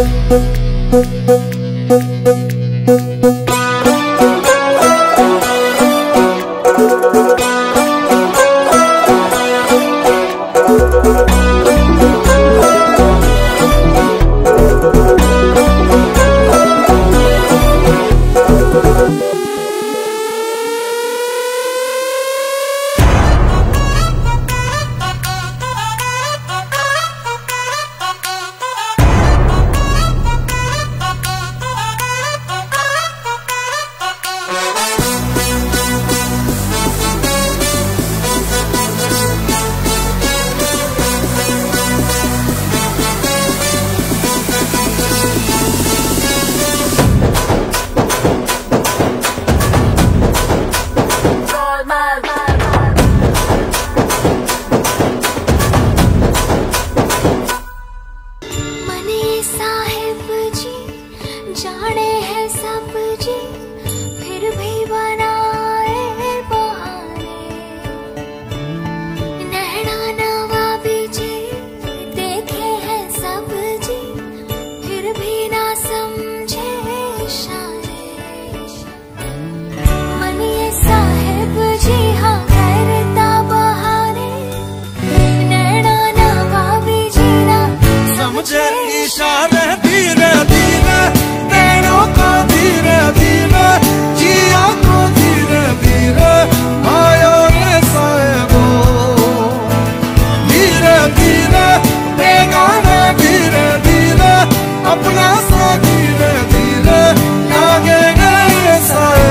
Thank you. दिशा धीरे धीरे तेरों को धीरे धीरे जिया को धीरे धीरे आयो रे साहेबो धीरे धीरे बेगाने धीरे धीरे अपना सा धीरे धीरे आगे गए साहेब